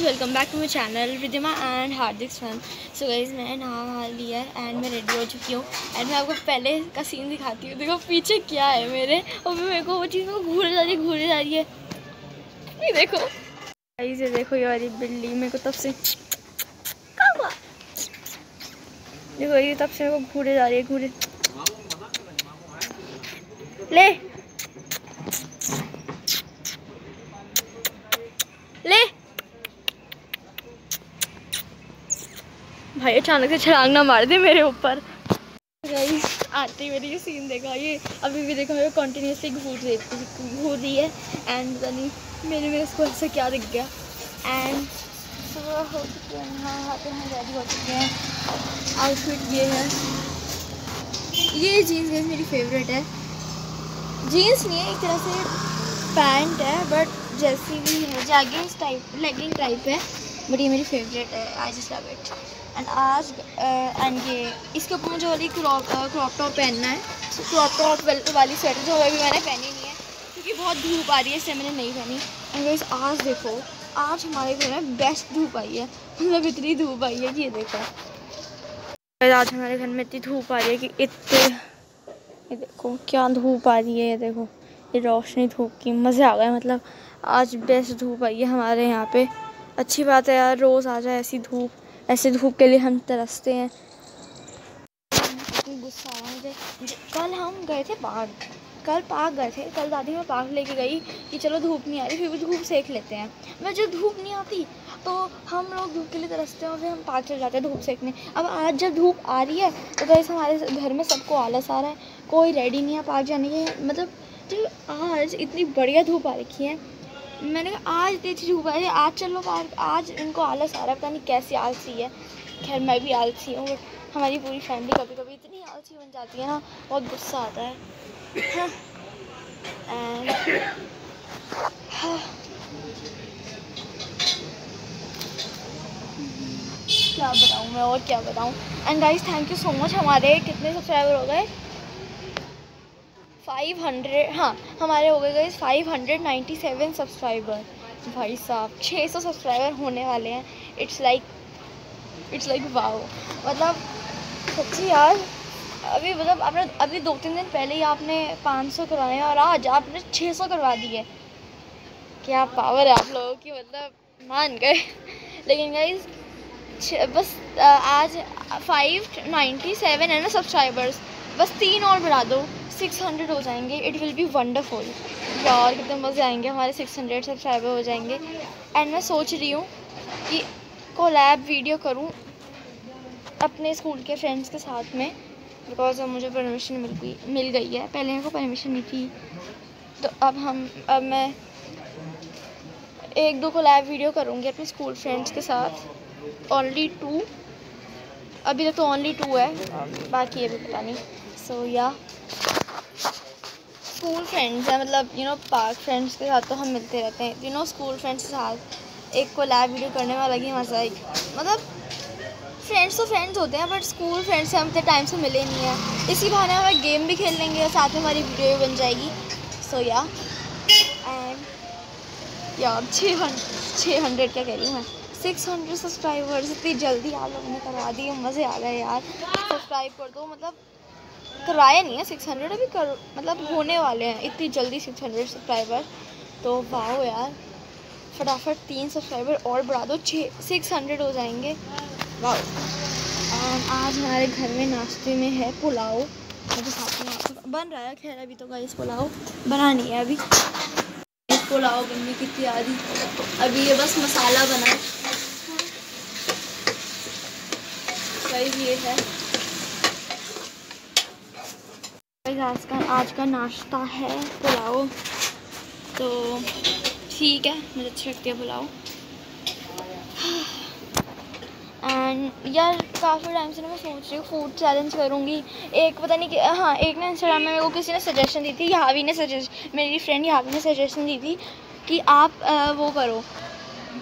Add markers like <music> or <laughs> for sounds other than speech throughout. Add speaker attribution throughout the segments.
Speaker 1: Guys welcome back to my channel Ridhima and Hardik son so guys मैंने नहा नहा लिया एंड मैं रेडी हो चुकी हूँ. एंड मैं आपको पहले का सीन दिखाती हूँ. देखो, पीछे क्या है मेरे? और मेरे को वो चीज़ को घूरे जा रही है घूरे जा रही है. ये देखो. गाइज़ ये देखो, ये वाली बिल्ली मेरे को तब से देखो, ये तब से मेरे को घूरे जा रही है घूरे ले। ले। भाई अचानक से छलांग ना मार दे मेरे ऊपर। आते ही मेरी ये सीन देखा, ये अभी भी देखा, मेरे कंटिन्यूसली घूर घूर रही है। एंड यानी मेरे में इसको ऐसा क्या दिख गया। एंड सुबह हो चुके हैं हाँ आते हैं रेडी हो चुके हैं। आउटफिट ये है। ये जीन्स गैस मेरी फेवरेट है। जीन्स नहीं है, एक तरह से पैंट है बट जैसी भी है जैगिंग्स टाइप लेगिंग टाइप है। बट ये मेरी फेवरेट है I just love it and आज एंड uh, ये इसके ऊपर मुझे वाली क्रॉप क्रॉप टॉप पहनना है. क्रॉप टॉप वाली स्वेटर जो अभी मैंने पहनी नहीं है क्योंकि बहुत धूप आ रही है इससे मैंने नहीं पहनी. एंड गाइस आज देखो आज हमारे घर में बेस्ट धूप आई है. मतलब इतनी धूप आई है कि ये देखो. आज हमारे घर में इतनी धूप आ रही है कि इतने ये देखो क्या धूप आ रही है ये देखो. ये रोशनी धूप की मज़े आ गए मतलब आज बेस्ट धूप आई है हमारे यहाँ पे. अच्छी बात है यार, रोज़ आ जाए ऐसी धूप ऐसी धूप के लिए हम तरसते हैं। गुस्सा कल हम गए थे पार्क, कल पार्क गए थे, कल दादी मैं पार्क लेके गई कि चलो धूप नहीं आ रही, फिर भी धूप सेक लेते हैं। मैं जब धूप नहीं आती तो हम लोग धूप के लिए तरसते हैं और फिर हम पार्क चले जाते हैं धूप सेकने। अब आज जब धूप आ रही है तो वैसे हमारे घर में सबको आलस आ रहा है, कोई रेडी नहीं है पार्क जाने के मतलब जो आज इतनी बढ़िया धूप आ रखी है। मैंने कहा, आज इतनी अच्छी धूप आ रही है, आज चलो आज इनको आलस आ रहा है, पता नहीं कैसी आलसी है। खैर, मैं भी आलसी हूँ, हमारी पूरी फैमिली कभी कभी इतनी आलसी बन जाती है ना, बहुत गुस्सा आता है। एंड हाँ। क्या बताऊँ मैं और क्या बताऊँ। And guys thank you so much हमारे, कितने सब्सक्राइबर हो गए? फाइव हंड्रेड हाँ हमारे हो गए गए five hundred ninety seven subscriber भाई साहब छः सौ सब्सक्राइबर होने वाले हैं। It's like it's like wow मतलब सच्ची यार, अभी मतलब आपने, अभी दो तीन दिन पहले ही आपने पाँच सौ करवाए हैं और आज आपने छः सौ करवा दिए क्या पावर है आप लोगों की मतलब मान गए। लेकिन गाइज़ बस आज फाइव नाइन्टी सेवन है ना सब्सक्राइबर्स बस तीन और बढ़ा दो। सिक्स हंड्रेड हो जाएँगे। इट विल बी वंडरफुल और कितने मज़े आएँगे। हमारे सिक्स हंड्रेड सब्सक्राइबर हो जाएँगे। एंड मैं सोच रही हूँ कि कोलैब वीडियो करूँ अपने स्कूल के फ्रेंड्स के साथ में। बिकॉज़ अब मुझे परमिशन मिल गई मिल गई है। पहले मेरे को परमिशन नहीं थी। तो अब हम, अब मैं एक दो को कोलैब वीडियो करूँगी अपने स्कूल फ्रेंड्स के साथ। ओनली टू अभी तक तो ओनली टू है। बाकी अभी पता नहीं। सो या स्कूल फ्रेंड्स हैं मतलब यू नो पार्क फ्रेंड्स के साथ तो हम मिलते रहते हैं। यू नो स्कूल फ्रेंड्स के साथ एक को लैब वीडियो करने में अलग ही मज़ा है। मतलब फ्रेंड्स तो फ्रेंड्स होते हैं बट स्कूल फ्रेंड्स से हम इतने टाइम से मिले नहीं हैं। इसी बहाने हम गेम भी खेल लेंगे और साथ में हमारी वीडियो भी बन जाएगी। सो या एंड या छः हंड्रेड छः हंड्रेड क्या कह रही हूँ मैं? सिक्स हंड्रेड सब्सक्राइबर्स इतनी जल्दी आप लोगों ने करवा दी, मज़े आ गए यार। सब्सक्राइब कर दो मतलब कराया नहीं है सिक्स हंड्रेड अभी कर मतलब होने वाले हैं। इतनी जल्दी सिक्स हंड्रेड सब्सक्राइबर तो वाह यार। फटाफट तीन सब्सक्राइबर और बढ़ा दो, छः सिक्स हंड्रेड हो जाएँगे। वाह आज हमारे घर में नाश्ते में है पुलाव। अभी साथ में बन रहा है, खैर, अभी तो गाइस पुलाव बना नहीं है अभी। पुलाव बनने की तैयारी। अभी ये बस मसाला बना है। ये है। आज का आज का नाश्ता है पुलाव। तो ठीक है मुझे अच्छी लगती है पुलाव। एंड यार काफ़ी टाइम से ना मैं सोच रही हूँ फ़ूड चैलेंज करूँगी। एक पता नहीं कि हाँ एक ना इंस्टाग्राम में मेरे को किसी ने सजेशन दी थी यावी ने सजेस्ट मेरी फ्रेंड यावी ने सजेशन दी थी कि आप आ, वो करो।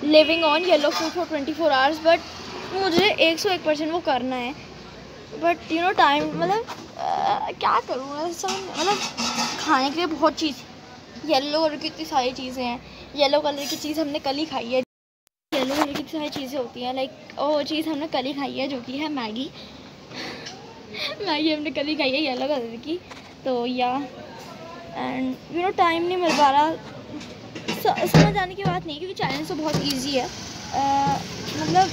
Speaker 1: Living on yellow food for twenty four hours but मुझे एक सौ एक परसेंट वो करना है। बट यू नो टाइम मतलब क्या करूँ? मतलब खाने के लिए बहुत चीज़ येलो कलर की इतनी सारी चीज़ें हैं। येलो कलर की चीज़ हमने कल ही खाई है। येलो कलर की सारी चीज़ें होती हैं लाइक वो चीज़ हमने कल ही खाई है जो कि है मैगी। मैगी हमने कल ही खाई है येलो कलर की। तो या एंड यू नो टाइम नहीं मिल पा रहा। समझ आने की बात नहीं क्योंकि चैलेंज तो बहुत ईजी है। uh, मतलब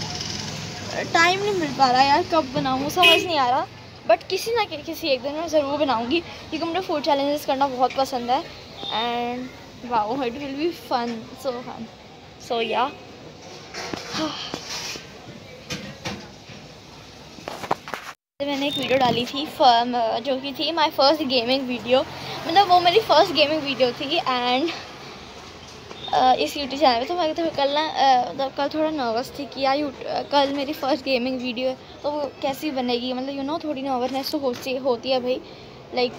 Speaker 1: टाइम नहीं मिल पा रहा यार, कब बनाऊँ, समझ नहीं आ रहा। बट किसी ना किसी एक दिन मैं ज़रूर बनाऊँगी, क्योंकि मुझे फ़ूड चैलेंजेस करना बहुत पसंद है। And wow it will be fun so fun so yeah मैंने एक वीडियो डाली थी जो कि थी माय फ़र्स्ट गेमिंग वीडियो मतलब वो मेरी फ़र्स्ट गेमिंग वीडियो थी एंड इस यूट्यूब चैनल पे। तो मैं तो कल ना मतलब कल थोड़ा नर्वस थी कि यार कल मेरी फ़र्स्ट गेमिंग वीडियो है तो वो कैसी बनेगी? मतलब यू नो थोड़ी नर्वसनेस तो होती होती है भाई। लाइक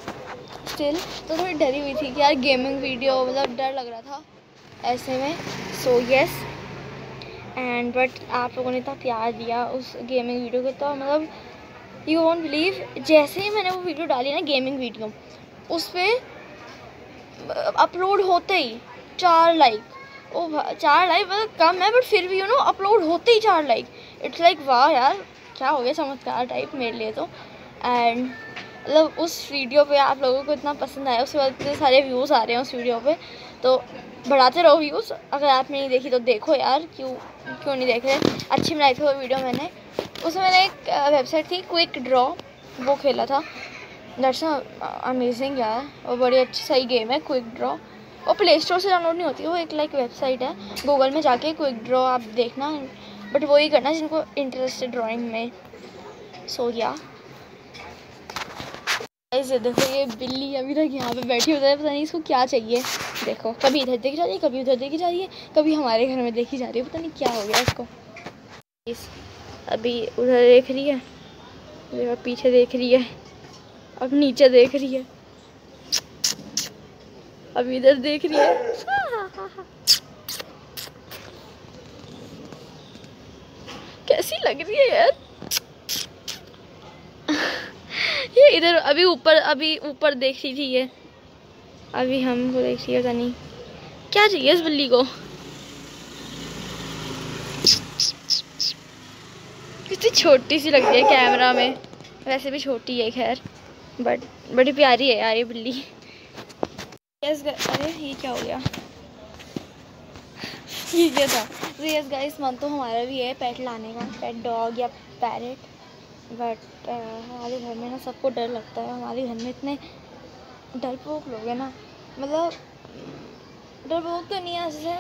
Speaker 1: स्टिल तो थोड़ी डरी हुई थी कि यार गेमिंग वीडियो मतलब डर लग रहा था ऐसे में। सो येस एंड बट आप लोगों ने इतना प्यार दिया उस गेमिंग वीडियो को तो मतलब यू वॉन्ट बिलीव जैसे ही मैंने वो वीडियो डाली ना गेमिंग वीडियो उस पर अपलोड होते ही चार लाइक ओ चार लाइक मतलब कम है बट फिर भी यू नो अपलोड होते ही चार लाइक इट्स लाइक वाह यार, क्या हो गया चमत्कार टाइप मेरे लिए तो. एंड मतलब उस वीडियो पे आप लोगों को इतना पसंद आया, उसके बाद इतने सारे व्यूज़ आ रहे हैं उस वीडियो पे. तो बढ़ाते रहो व्यूज़ अगर आपने नहीं देखी तो देखो यार, क्यों क्यों नहीं देख रहे. अच्छी बनाई थी वो वीडियो मैंने. उसमें मैंने एक वेबसाइट थी क्विक ड्रॉ वो खेला था. दैट्स अमेजिंग यार. वो बड़ी अच्छी, सही गेम है क्विक ड्रॉ वो प्ले स्टोर से डाउनलोड नहीं होती, वो एक लाइक वेबसाइट है गूगल में जाके क्विक ड्रॉ आप देखना बट वो ही करना जिनको इंटरेस्ट है ड्राइंग में सो या ऐसे देखो, ये बिल्ली अभी तक यहाँ पे बैठी होता है, पता नहीं इसको क्या चाहिए। देखो, कभी इधर देखी जा रही है, कभी उधर देखी जा रही है, कभी हमारे घर में देखी जा रही है, पता नहीं क्या हो गया इसको। इस अभी उधर देख रही है पीछे देख रही है, अब नीचे देख रही है। अब इधर देख रही है। कैसी लग रही है यार? ये इधर अभी ऊपर अभी ऊपर देख रही थी ये। अभी हम वो देख रही है नहीं। क्या चाहिए इस बिल्ली को? कितनी छोटी सी लगती है कैमरा में। वैसे भी छोटी है, खैर। बट बड़ी प्यारी है यार ये बिल्ली। यस अरे, ये क्या हो गया? <laughs> ये क्या था? तो यस गाइस मन तो हमारा भी है पेट लाने का पेट डॉग या पैरेट बट हमारे घर में ना सबको डर लगता है। हमारे घर में इतने डरपोक लोग हैं ना। मतलब डरपोक तो नहीं है ऐसे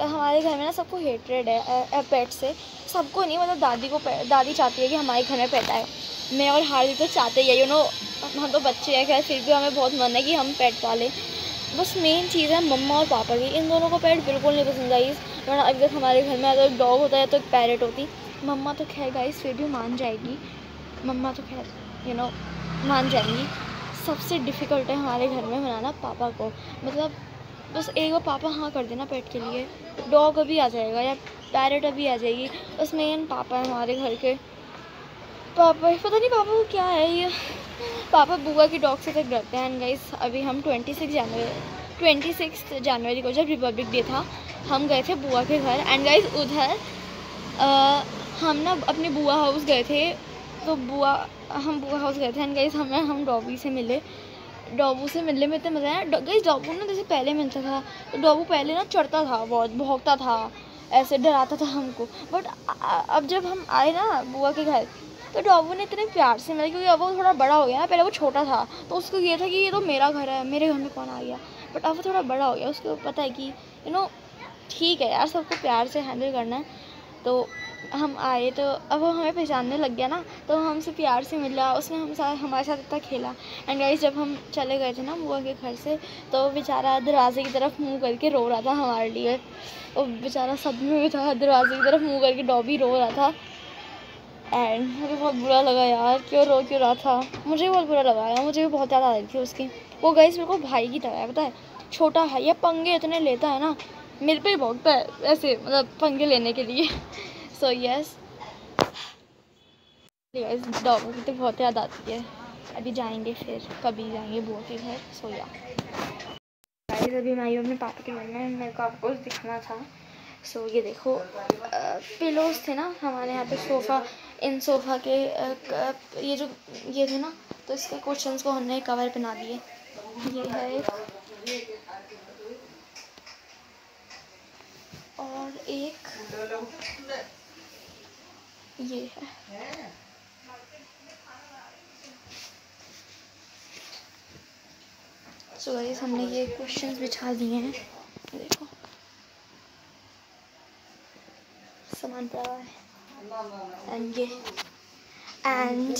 Speaker 1: हमारे घर में ना सबको हेटरेड है पेट से। सबको नहीं मतलब दादी को दादी चाहती है कि हमारे घर में पेट आए। मैं और हार्दी तो चाहते ही है यू नो हम तो बच्चे हैं, खैर, फिर भी हमें बहुत मन है कि हम पेट पालें। बस मेन चीज़ है मम्मा और पापा की। इन दोनों को पेट बिल्कुल नहीं पसंद आई। वरना अभी तक हमारे घर में अगर एक डॉग होता है तो एक पैरेट होती। मम्मा तो खैर गाइस फिर भी मान जाएगी। मम्मा तो खैर यू नो मान जाएँगी। सबसे डिफ़िकल्ट है हमारे घर में बनाना पापा को। मतलब बस एक बार पापा हाँ कर देना पेट के लिए। डॉग अभी आ जाएगा या पैरेट अभी आ जाएगी। बस मेन पापा है हमारे घर के। पापा, पता नहीं पापा को क्या है ये? पापा बुआ की डॉग से तक डरते हैं एंड गाइस अभी हम ट्वेंटी सिक्स जनवरी ट्वेंटी सिक्स जनवरी को जब रिपब्लिक डे था, हम गए थे बुआ के घर एंड गाइस उधर हम ना अपने बुआ हाउस गए थे तो बुआ, हम बुआ हाउस गए थे एंड गाइस हमें, हम डॉबी से मिले डॉबू से मिलने में इतने मज़ा आया। गई डॉबू ना जैसे पहले मिलता था तो डॉबू पहले ना चढ़ता था बहुत, भोंकता था, ऐसे डराता था हमको बट अब जब हम आए ना बुआ के घर तो डॉबू ने इतने प्यार से मिला, क्योंकि अब वो थोड़ा बड़ा हो गया ना, पहले वो छोटा था तो उसको ये था कि ये तो मेरा घर है, मेरे घर में कौन आ गया? बट अब वो थोड़ा बड़ा हो गया, उसको पता है कि यू नो ठीक है यार, सबको प्यार से हैंडल करना है। तो हम आए तो अब वो हमें पहचानने लग गया ना तो हमसे प्यार से मिला, उसने हम साथ हमारे साथ इतना खेला। एंड गाइस जब हम चले गए थे ना बुआ के घर से तो बेचारा दरवाजे की तरफ़ मुँह करके रो रहा था हमारे लिए। और बेचारा सदमे में था, दरवाजे की तरफ़ मुँह करके डॉबी रो रहा था। एंड मुझे बहुत बुरा लगा यार क्यों रो क्यों रहा था। मुझे भी बहुत बुरा लगा यार, मुझे भी बहुत याद आ रही थी उसकी। वो गई मेरे को भाई की तरह, पता है? छोटा है या पंगे इतने लेता है ना, मेरे पे बहुत है ऐसे मतलब पंगे लेने के लिए। सो यस डॉग की तो बहुत याद आती है। अभी जाएँगे फिर, कभी जाएँगे बुआ के घर। सो या अभी मैं अपने पापा के घर में, मेरे को आपको दिखाना था। सो ये देखो पिलोज थे ना हमारे यहाँ पे सोफ़ा इन सोफ़ा के ये जो, ये थे ना तो इसके क्वेश्चंस को हमने कवर बना दिए। ये है एक। और एक, ये है। सो गाइस हमने ये क्वेश्चंस बिछा दिए हैं। देखो। सामान पड़ा है एंड ये एंड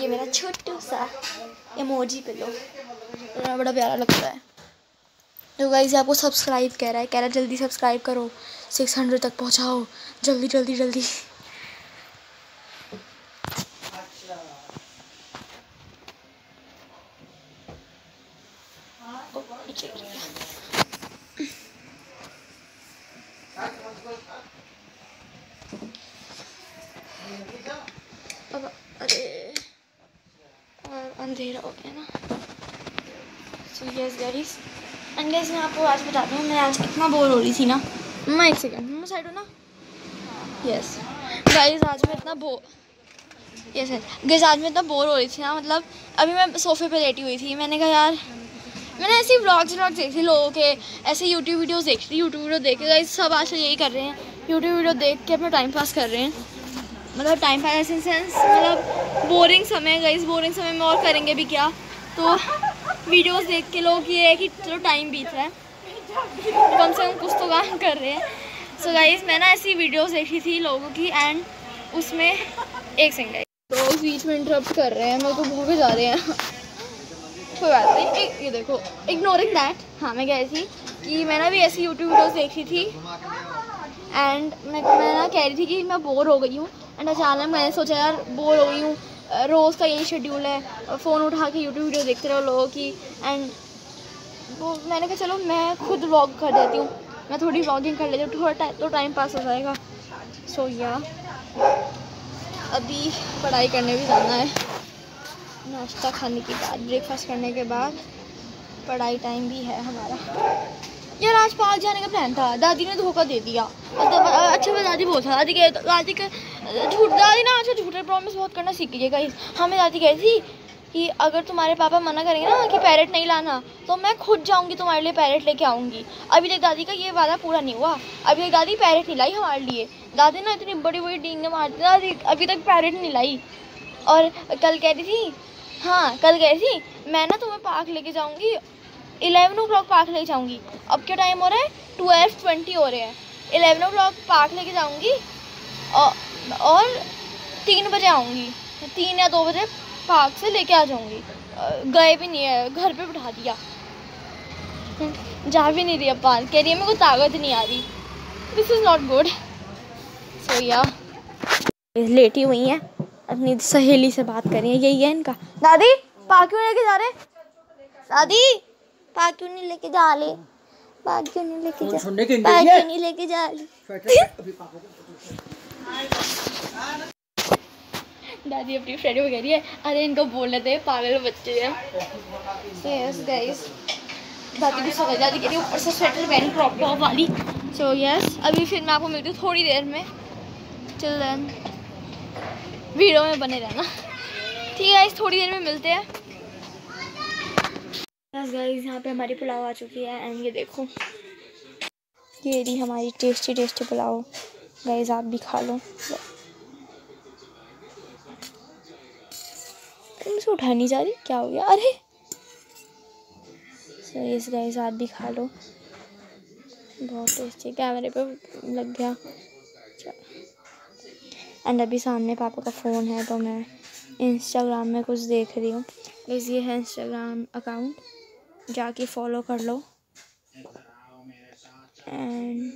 Speaker 1: ये मेरा छोटू सा इमोजी पे लो। बड़ा प्यारा लगता है। तो गाइस आपको सब्सक्राइब कह रहा है। कह रहा है, जल्दी सब्सक्राइब करो। सिक्स हंड्रेड तक पहुंचाओ। जल्दी जल्दी जल्दी। अब अरे अंधेरा हो गया ना। So yes guys and guys मैं आपको आज बताती हूँ, मैं आज कितना बोर हो रही थी ना। मैं एक सेकंड मैं साइड हो ना? यस गाइस आज मैं इतना बोर यस गाइस आज मैं इतना बोर हो रही थी ना मतलब अभी मैं सोफे पे लेटी हुई थी। मैंने कहा, यार, मैंने ऐसे व्लॉग्स व्लॉग्स देखे थे लोगों के, ऐसे यूट्यूब वीडियोस देख रही यूट्यूब वीडियो देख के सब आजकल यही कर रहे हैं। यूट्यूब वीडियो देख के अपना टाइम पास कर रहे हैं। मतलब टाइम पास इन सेंस मतलब बोरिंग समय गई इस बोरिंग समय में और करेंगे भी क्या? तो वीडियोस देख के लोग ये है कि चलो टाइम बीत रहा है। कम से कम कुछ तो काम कर रहे हैं। सो so गाइज़ मैं ना ऐसी वीडियोस देखी थी लोगों की एंड उसमें एक सेकंड तो बीच में इंटरप्ट कर रहे हैं, मेरे को भूखे जा रहे हैं। कोई बात नहीं एक ये देखो इग्नोरिंग दैट हाँ मैं कह थी कि मैंने भी ऐसी यूट्यूब वीडियोस देखी थी। एंड मैं मैं ना कह रही थी कि मैं बोर हो गई हूँ। एंड अचानक मैंने सोचा, यार, बोर हो गई हूँ। रोज़ का यही शेड्यूल है। फ़ोन उठा के यूट्यूब वीडियो देखते रहो लोगों की। एंड वो, मैंने कहा, चलो, मैं खुद व्लॉग कर देती हूँ। मैं थोड़ी व्लॉगिंग कर लेती हूँ, थोड़ा टाइम तो टाइम पास हो जाएगा। सो या अभी पढ़ाई करने भी जाना है। नाश्ता खाने के बाद ब्रेकफास्ट करने के बाद। पढ़ाई टाइम भी है हमारा। यार, आज पार्क जाने का प्लान था। दादी ने धोखा दे दिया। अच्छा मैं दादी बोलता दादी कह, दादी के झूठ, दादी ना अच्छा झूठे प्रॉमिस बहुत करना सीख गाइस हमें दादी कहती थी कि अगर तुम्हारे पापा मना करेंगे ना कि पैरेट नहीं लाना तो मैं खुद जाऊँगी, तुम्हारे लिए पैरेट लेके आऊँगी। अभी तक दादी का ये वादा पूरा नहीं हुआ। अभी तक दादी पैरेट नहीं लाई हमारे लिए। दादी ना इतनी बड़ी बड़ी डींगे मारती दादी अभी तक पैरेट नहीं लाई। और कल कह रही थी हाँ कल कह रही थी, मैं ना तुम्हें पार्क लेके जाऊँगी इलेवन ओ क्लॉक पार्क लेके जाऊँगी। अब क्या टाइम हो रहा है? ट्वेल्व ट्वेंटी हो रहे हैं। इलेवन ओ क्लॉक पार्क लेके जाऊँगी और, और तीन बजे आऊँगी। तीन या दो बजे पार्क से लेके आ जाऊँगी। गए भी नहीं है घर पे बिठा दिया। जा भी नहीं रही अब पार्क। कह रही है मेरे को ताकत नहीं आ रही। This is not good so yeah लेटी हुई हैं। अपनी सहेली से बात करें यही है इनका। दादी पार्क क्यों लेके जा रहे दादी! पार्क क्यों नहीं लेके जा रहे? पार्क क्यों नहीं लेके जा पार्क क्यों नहीं लेके जा रही? दादी अपनी फ्रेंड को कह रही है अरे इनको बोलने दे पागल बच्चे हैं। सो यस गाइस दादी भी समझ दादी कह रही है ऊपर से स्वेटर पहन क्रॉप टॉप वाली. सो यस अभी फिर मैं आपको मिलती हूँ थोड़ी देर में। चल देन वीडियो में बने रहना। ठीक है इस थोड़ी देर में मिलते हैं। गाइस यहाँ पे हमारी पुलाव आ चुकी है एंड ये देखो। ये रही हमारी टेस्टी टेस्टी पुलाव। गाइस आप भी खा लो। मुझे उठा नहीं जा रही? क्या हो गया? अरे! सो यस गाइस आप भी खा लो। बहुत टेस्टी कैमरे पे लग गया। एंड अभी सामने पापा का फ़ोन है तो मैं इंस्टाग्राम में कुछ देख रही हूँ। बस ये है इंस्टाग्राम अकाउंट जाके फॉलो कर लो। एंड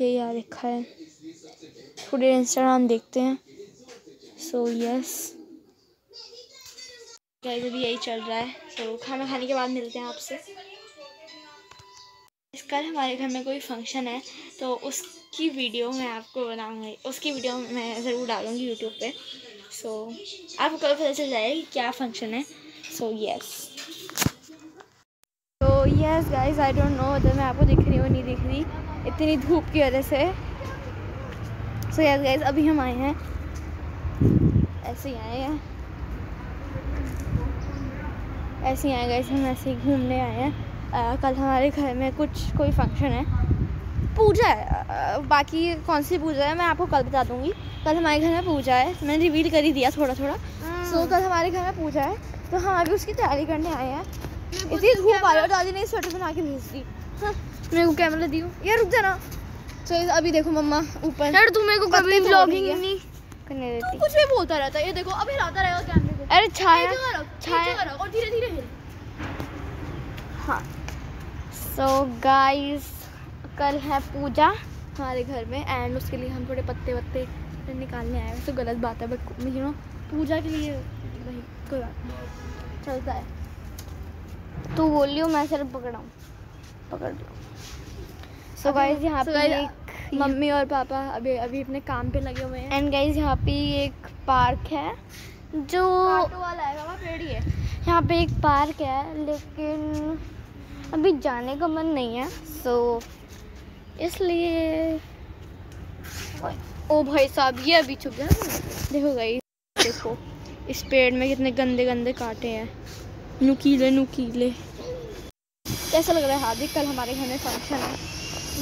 Speaker 1: ये यार लिखा है। थोड़ी इंस्टाग्राम देखते हैं। सो यस गाइस अभी यही चल रहा है। सो so, खाना खाने के बाद मिलते हैं आपसे। कल हमारे घर में कोई फ़ंक्शन है तो उसकी वीडियो मैं आपको बनाऊँगी। उसकी वीडियो मैं ज़रूर डालूँगी यूट्यूब पे। सो so, आपको कल पता चल जाएगा कि क्या फ़ंक्शन है? सो यस तो yes guys I don't know अगर मैं आपको दिख रही हूँ नहीं दिख रही। इतनी धूप की वजह से। सो यस गाइस अभी हम आए हैं। ऐसे ही आए हैं। ऐसे ही आए गाइस हम ऐसे ही घूमने आए हैं। कल हमारे घर में कुछ कोई फ़ंक्शन है। पूजा है। बाकी कौन सी पूजा है मैं आपको कल बता दूँगी। कल हमारे घर में पूजा है। मैंने रिवील कर ही दिया थोड़ा थोड़ा सो so, कल हमारे घर में पूजा है। तो हम अभी उसकी तैयारी करने आए हैं। इतनी धूप आ रही है दादी ने स्वेटर बना के भेज दी। हाँ, मेरे को कैमरा दियो। यार रुक जाना। तो अभी देखो मम्मा ऊपर।
Speaker 2: यार तू मेरे को कभी ब्लॉगिंग नहीं। करने देती।
Speaker 1: तू कुछ भी बोलता रहता है। ये देखो अभी हिलाता रहेगा कैमरे को।
Speaker 2: अरे छाया। छाया-
Speaker 1: और धीरे धीरे हिल।
Speaker 2: हाँ। सो गाइस कल है पूजा
Speaker 1: हमारे घर में एंड उसके लिए हम थोड़े पत्ते वत्ते निकालने आए हैं। तो गलत बात है बट यू नो पूजा के लिए नहीं कोई बात नहीं। चलता है।
Speaker 2: तू बोलियो मैं सिर्फ़ पकड़ाऊँ पकड़ लो सो गाइस यहाँ पे एक
Speaker 1: मम्मी और पापा अभी अभी अपने काम पे लगे हुए हैं।
Speaker 2: एंड गाइस यहाँ पे एक पार्क है जो
Speaker 1: वाला है पेड़ ही है।
Speaker 2: यहाँ पे एक पार्क है लेकिन अभी जाने का मन नहीं है सो इसलिए।
Speaker 1: ओ भाई साहब ये अभी छुप गया देखो गई देखो इस पेड़ में कितने गंदे गंदे कांटे हैं। नुकीले नुकीले। कैसा लग रहा है? हार्दिक कल हमारे घर में फ़ंक्शन है।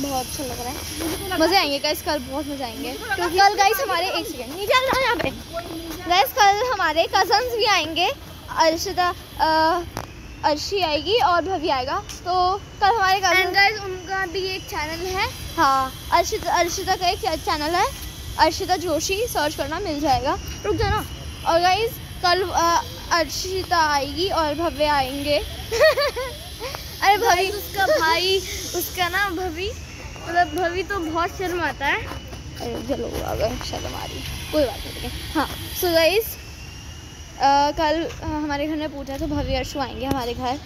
Speaker 1: बहुत अच्छा लग रहा है। मज़े आएँगे गाइस कल बहुत मज़े आएँगे। क्योंकि कल गाइस हमारे एक सेकेंड यहाँ पे? गाइस कल हमारे कजन्स भी आएँगे। अर्शिता अ, अर्शी आएगी और भवी आएगा। तो कल हमारे
Speaker 2: गाइस उनका भी एक चैनल है।
Speaker 1: हाँ अर्शिता अर्शिता का एक चैनल है। अर्शिता जोशी सर्च करना मिल जाएगा। रुक जाना। और गाइज़ कल अर्शिता आएगी और भव्य आएँगे। <laughs> अरे भाई
Speaker 2: उसका भाई उसका ना भवी मतलब भवी तो बहुत शर्माता है।
Speaker 1: अरे चलो आ गए शर्म आ रही कोई बात नहीं हाँ। सो गाइज़ कल अ, हमारे घर में पूछा तो भव्य अर्शु आएँगे हमारे घर।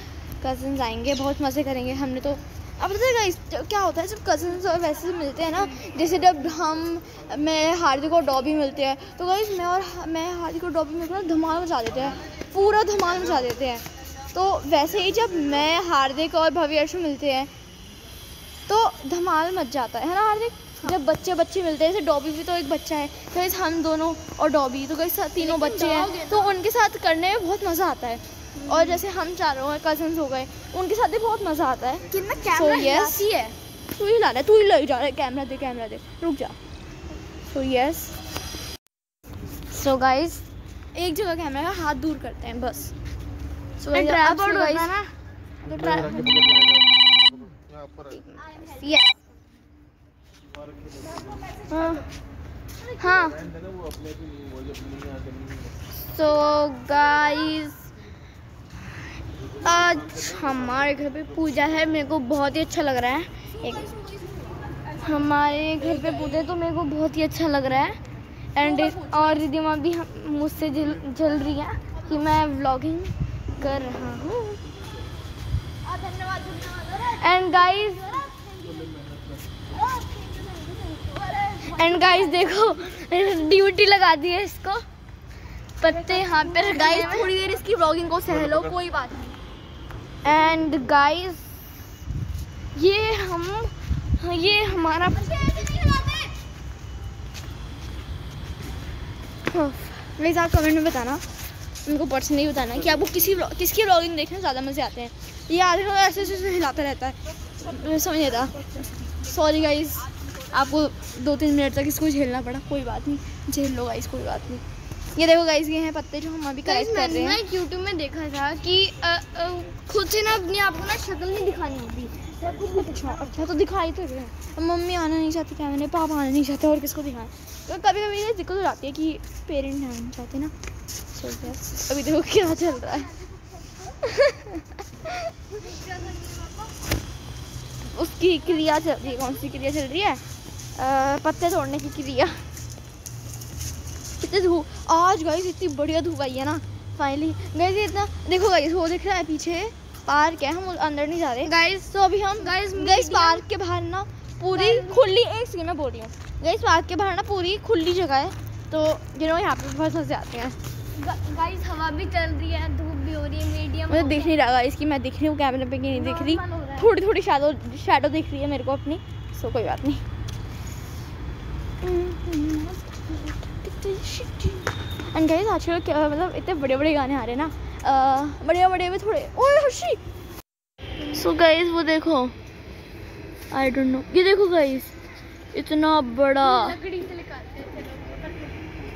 Speaker 1: कजन्स आएँगे बहुत मज़े करेंगे। हमने तो अब है गाइस क्या होता है जब कजन्स और वैसे मिलते हैं ना जैसे जब हम मैं हार्दिक और डॉबी मिलते हैं तो गाइस मैं और मैं हार्दिक और डॉबी मिलकर धमाल मचा देते हैं पूरा धमाल मचा देते हैं। तो वैसे ही जब मैं हार्दिक और भव्य अर्शु मिलते हैं तो धमाल मच जाता है है ना हार्दिक? जब बच्चे बच्चे मिलते हैं जैसे डॉबी भी तो एक बच्चा है तो गाइस हम दोनों और डॉबी तो गाइस तीनों बच्चे हैं तो उनके साथ करने में बहुत मज़ा आता है। और जैसे हम चारों हैं कजन्स हो गए उनके साथ भी बहुत मज़ा आता है।
Speaker 2: कितना
Speaker 1: So, yes.
Speaker 2: है।
Speaker 1: तू ही ला रहा है तू ही ले जा रहा है कैमरा दे कैमरा दे रुक जा। सो यस
Speaker 2: सो गाइस
Speaker 1: एक जगह कैमरा का हाथ दूर करते हैं बस। सो
Speaker 2: ट्राइपॉड होता है ना।
Speaker 1: यस
Speaker 2: हाँ। सो गाइस आज हमारे घर पे पूजा है। मेरे को बहुत ही अच्छा लग रहा है। एक, हमारे घर पे पूजा है तो मेरे को बहुत ही अच्छा लग रहा है। एंड और रिदिमा भी मुझसे जल जल रही है कि मैं व्लॉगिंग कर रहा हूँ। एंड गाइस एंड गाइस देखो ड्यूटी लगा दी है इसको। पत्ते यहाँ पे
Speaker 1: गाइस थोड़ी देर इसकी व्लॉगिंग को सह लो कोई बात नहीं।
Speaker 2: एंड गाइस ये हम ये हमारा
Speaker 1: प्लीज़ आप कमेंट में बताना। उनको पर्सनली बताना कि आपको किसी किसकी ब्लॉगिंग देखने ज़्यादा मज़े आते हैं। ये आधे लोग ऐसे ऐसे हिलाता रहता है। समझ नहीं आता सॉरी गाइस आपको दो तीन मिनट तक इसको झेलना पड़ा कोई बात नहीं झेल लो गाइस कोई बात नहीं। ये देखो गाइस ये हैं पत्ते जो हम अभी कलेक्ट कर रहे हैं।
Speaker 2: यूट्यूब में देखा था कि खुद से ना अपने आप को ना शक्ल नहीं दिखानी होती।
Speaker 1: अच्छा अच्छा तो दिखाई तो रहे हैं। मम्मी आना नहीं चाहती क्या मैंने पापा आना नहीं चाहते और किसको दिखाएँ? तो कभी कभी ये दिक्कत हो जाती है कि पेरेंट आना चाहते ना। अभी देखो क्या चल रहा है। <laughs> उसकी क्रिया चल रही है कौन सी क्रिया चल रही है? पत्ते तोड़ने की क्रिया। कितनी धूप आज गाइस इतनी बढ़िया धूप आई है ना फाइनली गाइस इतना देखो गाइस वो दिख रहा है पीछे पार्क है हम अंदर नहीं जा रहे।
Speaker 2: गाइस
Speaker 1: तो अभी हम गाइस
Speaker 2: medium-
Speaker 1: पार्क के बाहर ना पूरी खुली एक सेकंड में बोल रही हूँ। गाइस पार्क के बाहर ना पूरी खुली जगह है तो यू नो यहाँ पे बहुत मज़े आते हैं।
Speaker 2: गाइस हवा भी चल रही है धूप भी हो रही है मीडियम
Speaker 1: मुझे दिख नहीं रहा इसकी मैं दिख रही हूँ कैमरे पे कि नहीं दिख रही। थोड़ी थोड़ी शैडो शैडो दिख रही है मेरे को अपनी सो कोई बात नहीं। एंड गाइस आजकल क्या मतलब इतने बड़े बड़े गाने आ रहे हैं ना। बड़े बड़े में थोड़े। ओए हर्षी! सो गाइस वो देखो। आई डोंट नो ये देखो गाइस इतना बड़ा।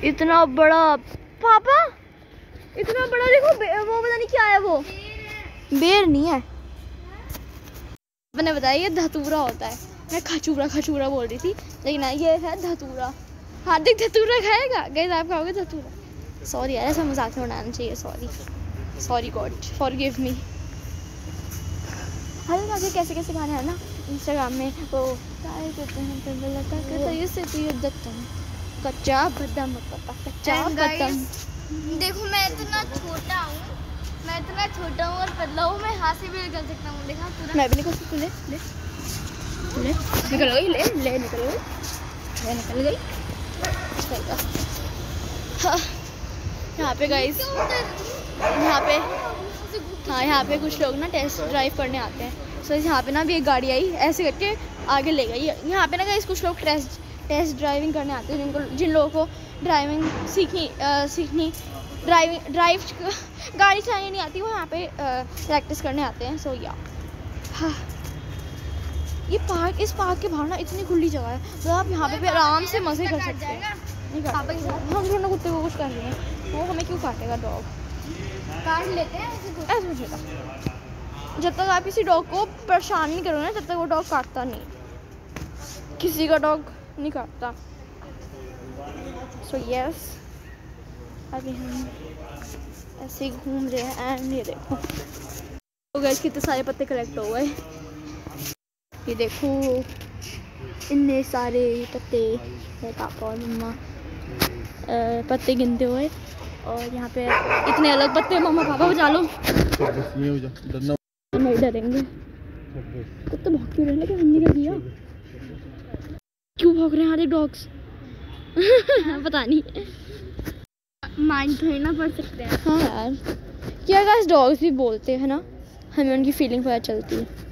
Speaker 1: इतना बड़ा। पापा! इतना बड़ा देखो वो पता नहीं क्या है वो। बेर नहीं है। मैंने बताया ये धतूरा होता है। मैं खचूरा खचूरा बोल रही थी। लेकिन ये है धतूरा। हार्दिक धतूरा खाएगा। गैस आप खाओगे धतूरा? सॉरी यार ऐसा मज़ाक में उड़ाना चाहिए sorry sorry god forgive me हर आगे कैसे कैसे गाने हैं ना? इंस्टाग्राम में वो कच्चा बदम कच्चा बदम।
Speaker 2: देखो मैं इतना छोटा हूँ। मैं इतना छोटा हूँ और पतला हूँ मैं हाथ से भी निकल सकता हूँ। देखा पूरा
Speaker 1: मैं भी निकल सकती ले। ले निकल गई ले ले निकल गई ले निकल गई हाँ यहाँ पे गाइस यहाँ पे हाँ यहाँ पे कुछ लोग ना टेस्ट ड्राइव करने आते हैं। सो so, यहाँ पे ना भी एक गाड़ी आई ऐसे करके आगे ले गई। यहाँ पे ना गाइस कुछ लोग टेस्ट टेस्ट ड्राइविंग करने आते हैं जिनको जिन लोगों को ड्राइविंग सीखनी सीखनी ड्राइविंग ड्राइव <laughs> गाड़ी चलानी नहीं आती वो यहाँ पे प्रैक्टिस करने आते हैं। सो या हाँ। ये पार्क इस पार्क के बाहर ना इतनी खुली जगह है तो आप यहाँ पे भी आराम से मज़े कर सकते हैं। नहीं हम दोनों कुत्ते को कुछ कर रहे हैं। वो हमें क्यों काटेगा डॉग
Speaker 2: काट लेते हैं
Speaker 1: ऐसे मुझे जब तक आप किसी डॉग को परेशान नहीं करोगे ना तब तक वो डॉग काटता नहीं। किसी का डॉग नहीं काटता। सो so, यस yes, अभी हम ऐसे ही घूम रहे हैं एंड ये देखो। तो गैस कितने सारे पत्ते कलेक्ट हो गए। ये देखो इतने सारे पत्ते है पापा और मम्मा। पत्ते गिनते हुए। और यहाँ पे इतने अलग पत्ते मम्मा पापा बजा लो। नहीं डरेंगे कुत्ते भाग क्यों रहे हमने क्या किया क्यों भाग रहे हैं डॉग्स <laughs> पता नहीं।
Speaker 2: माइंड थोड़ी ना पढ़ सकते हैं।
Speaker 1: हाँ यार। क्या डॉग्स भी बोलते हैं ना? हमें उनकी फीलिंग पता चलती है।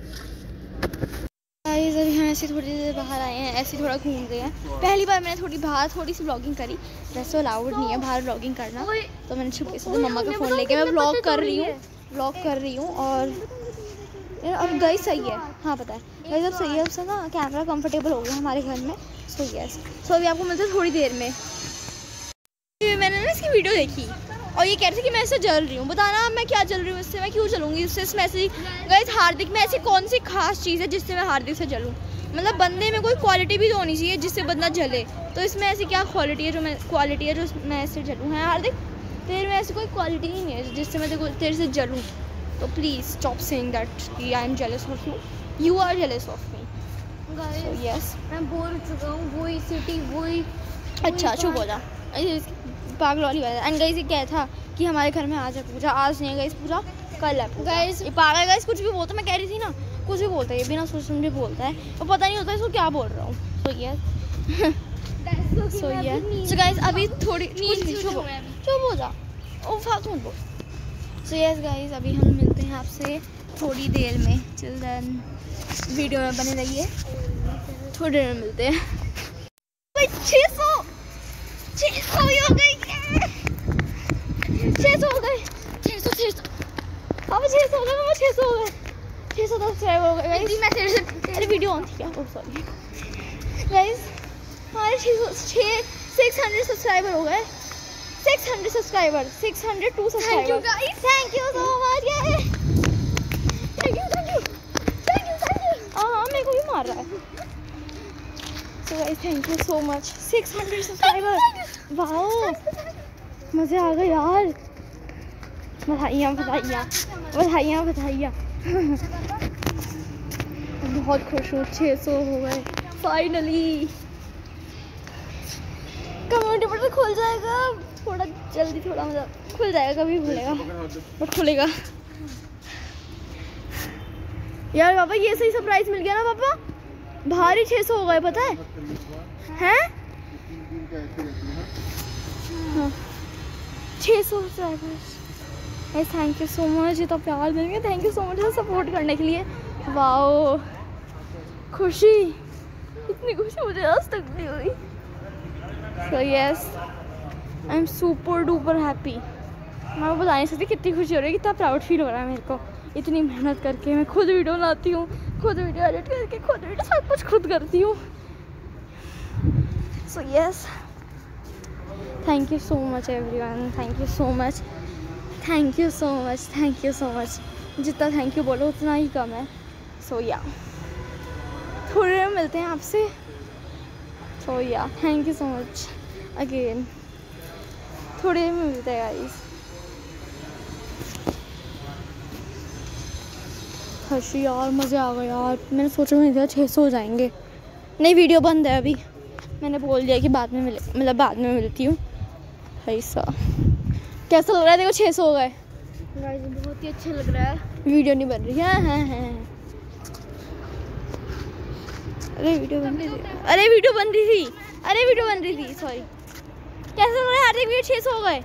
Speaker 1: गाइस अभी हम ऐसे थोड़ी देर बाहर आए हैं ऐसे थोड़ा घूम रहे हैं। पहली बार मैंने थोड़ी बाहर थोड़ी सी ब्लॉगिंग करी। वैसे अलाउड नहीं है बाहर ब्लॉगिंग करना। तो मैंने छुपके से मम्मा का फ़ोन लेके मैं ब्लॉग कर रही हूँ ब्लॉग कर रही हूँ और अब गई सही है। हाँ पता है। गई अब सही है उससे ना कैमरा कंफर्टेबल हो गया हमारे घर में। सो यस सो अभी आपको मिलते थोड़ी देर में। मैंने ना इसकी वीडियो देखी। और ये कह रही थी कि मैं इससे जल रही हूँ। बताना मैं क्या जल रही हूँ इससे? मैं क्यों जलूँगी इससे? इसमें ऐसी गई हार्दिक में ऐसी कौन सी खास चीज़ है जिससे मैं हार्दिक से जलूँ? मतलब बंदे में कोई क्वालिटी भी तो होनी चाहिए जिससे बंदा जले। तो इसमें ऐसी क्या क्वालिटी है जो मैं क्वालिटी है जो मैं इससे जलूँ? है हार्दिक? तेरे में ऐसी कोई क्वालिटी ही नहीं है जिससे मैं तेरे से जलूँ। तो प्लीज़ स्टॉप सेइंग दैट कि I am jealous of you you are jealous of me yes
Speaker 2: मैं बोर हो चुका हूँ वही सिटी वही
Speaker 1: अच्छा चुप हो जा। पागल वाली। बात है एंड गाइस ये क्या था कि हमारे घर में आज है पूजा। आज नहीं है गाइस पूजा कल है गाइस ये पागल गाइस कुछ भी बोलता मैं कह रही थी ना कुछ भी बोलता है ये बिना सोच समझे बोलता है। और पता नहीं होता इसको क्या बोल रहा हूँ। तो ये सो ये सो गाइस अभी थोड़ी चुप चुप हो जा। ओ फालतू मत बोल। सो यस गाइस अभी हम मिलते हैं आपसे थोड़ी देर में। चिल देन वीडियो में बने रहिए। थोड़ी देर में मिलते हैं। छः सौ छः सौ हो गई छः सौ हो गए छः सौ छः सौ अब छः सौ हो गए छः सौ हो गए छः सौ सब्सक्राइबर हो गए मैं तेरे से अरे वीडियो ऑन थी क्या? ओह सॉरी गाइस हमारे छः सौ छः सिक्स हंड्रेड सब्सक्राइबर हो गए। Six hundred subscriber six hundred two subscriber thank you so much thank you thank you thank you thank you हाँ हाँ मेरे को भी मार रहा है। So guys thank you so much 600 subscriber wow मज़े आ गए यार। बधाइयाँ बधाइयाँ बधाइयाँ बधाइयाँ। बहुत खुश हूँ छः सौ हो गए फाइनली कम्युनिटी बटन खुल जाएगा, थोड़ा जल्दी थोड़ा मतलब खुल जाएगा, कभी खुलेगा, बट खुलेगा। यार पापा, ये सही सरप्राइज़ मिल गया ना पापा? भारी छः सौ हो गए, पता है? हैं? हाँ। छः सौ subscribers thank you so much ये तो प्यार देंगे thank you so much support करने के लिए. वाओ खुशी. इतनी खुशी मुझे आज तक नहीं हुई. So yes I am super duper happy मैं बता नहीं सकती कितनी खुशी हो रही है. कितना प्राउड फील हो रहा है मेरे को. इतनी मेहनत करके मैं खुद वीडियो बनाती हूँ. खुद वीडियो एडिट करके खुद वीडियो सब कुछ खुद करती हूँ. So yes thank you so much everyone thank you so much thank you so much thank you so much जितना थैंक यू बोलो, उतना ही कम है. सो या थोड़ी देर मिलते हैं आपसे. So yeah thank you so much again थोड़ी देर में मिलते हैं गाइस हर्षी यार, मज़े आ गए यार. मैंने सोचा नहीं था छः सौ हो जाएँगे. नहीं वीडियो बंद है अभी. मैंने बोल दिया कि बाद में मिले मतलब बाद में मिलती हूँ. ऐसा कैसा लग रहा है? देखो छः सौ हो गए।
Speaker 2: बहुत ही अच्छा लग रहा है।
Speaker 1: वीडियो नहीं बन रही। है हाँ हाँ। अरे वीडियो बन रही थी। अरे वीडियो बन रही थी। अरे वीडियो बन रही थी सॉरी कैसा लग रहा है? अरे वीडियो छः सौ हो गए।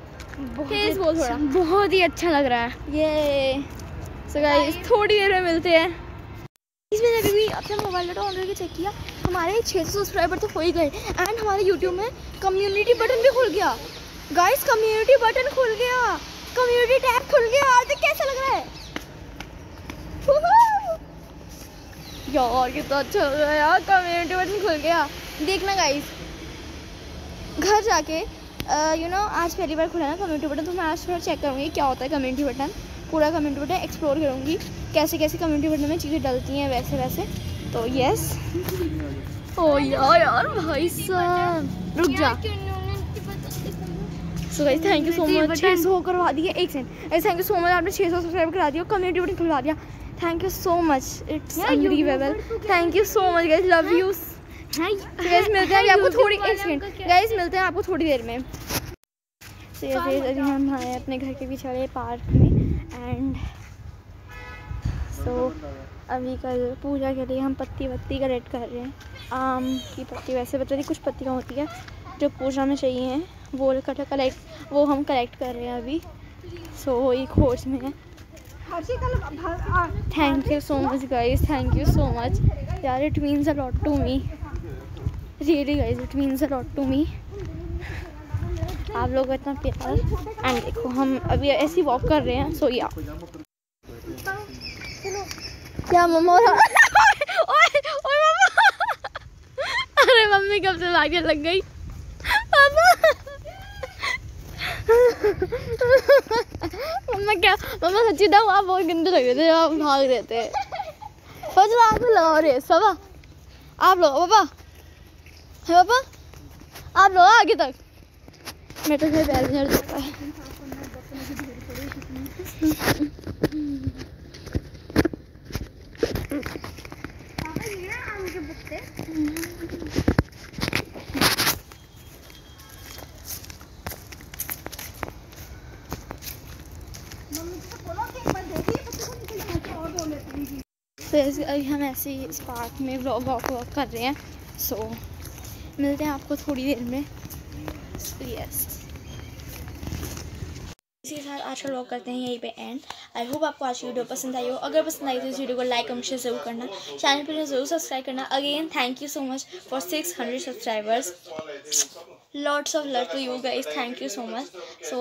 Speaker 1: तेज बोल थोड़ा।
Speaker 2: बहुत ही अच्छा लग रहा है।
Speaker 1: ये। सो गाइस थोड़ी देर में मिलते हैं। इसमें अभी भी अपना मोबाइल डाटा ऑन करके चेक किया। हमारे 600 सब्सक्राइबर तो हो ही गए। एंड हमारे यूट्यूब में कम्युनिटी बटन भी खुल गया। गाइस कम्युनिटी बटन खुल गया। कम्युनिटी टैब खुल गया। आज कैसा लग रहा है! यार कितना अच्छा लग रहा है यार। कम्युनिटी बटन खुल गया। देखना गाइस घर जाके यू नो आज पहली बार खुला ना कम्युनिटी बटन तो मैं आज थोड़ा चेक करूँगी क्या होता है कम्युनिटी बटन पूरा कम्युनिटी बटन एक्सप्लोर करूँगी। कैसे कैसे कम्युनिटी बटन में चीज़ें डलती हैं वैसे वैसे। तो यस <laughs> ओ यार यार भाई साहब। रुक जा। So guys thank you so much छः सौ करवा दिए एक second. Thank you so much आपने छः सौ सब्सक्राइब करा दिया कम्युनिटी बटन खुलवा दिया। Thank you so much it's unbelievable thank you so much guys love you guys मिलते हैं आपको थोड़ी एक सेकंड गाइस मिलते हैं आपको थोड़ी देर में। Yes, guys, अभी हम आए अपने घर के पीछे वाले पार्क में एंड सो अभी कल पूजा के लिए हम पत्ती वत्ती कलेक्ट कर रहे हैं। आम की पत्ती वैसे पता नहीं कुछ पत्तियाँ होती हैं। जो पूजा में चाहिए हैं वो कलेक्ट वो हम कलेक्ट कर रहे हैं अभी। सो so, वही खोज में है। Thank you so much guys thank you so much यार it means a lot to me really guys it means a lot to me आप लोग इतना प्यार। एंड देखो हम अभी ऐसे वॉक कर रहे हैं सो या क्या मम्मा। <laughs> अरे मम्मी कब से भागने लग गई? मम्मा। क्या? मम्मा सच्ची था आप बहुत गंदे लग रहे थे, आप भाग रहे थे। फजल आप लगाओ रे सबा आप लोग, पापा। है पापा? आप लोग आगे तक। मैं तो फिर पैर झड़ जाता है। तो ऐसे अभी हम ऐसे ही इस पार्क में वॉक वॉक कर रहे हैं। सो so, मिलते हैं आपको थोड़ी देर में। यस इसी के साथ आज का व्लॉग करते हैं यहीं पे एंड आई होप आपको आज की वीडियो पसंद आई हो। अगर पसंद आई तो इस वीडियो को लाइक कमेंट शेयर ज़रूर करना। चैनल पर ज़रूर सब्सक्राइब करना। Again thank you so much for six hundred subscribers lots of love to you guys. Thank you so much. So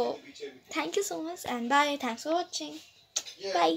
Speaker 1: thank you so much and bye. Thanks for watching. Bye.